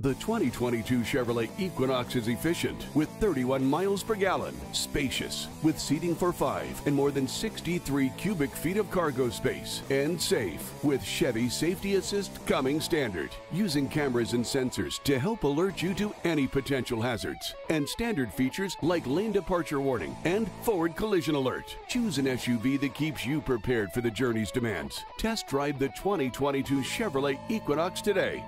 The 2022 Chevrolet Equinox is efficient with 31 miles per gallon, spacious with seating for five and more than 63 cubic feet of cargo space, and safe with Chevy Safety Assist coming standard, using cameras and sensors to help alert you to any potential hazards, and standard features like lane departure warning and forward collision alert. Choose an SUV that keeps you prepared for the journey's demands. Test drive the 2022 Chevrolet Equinox today.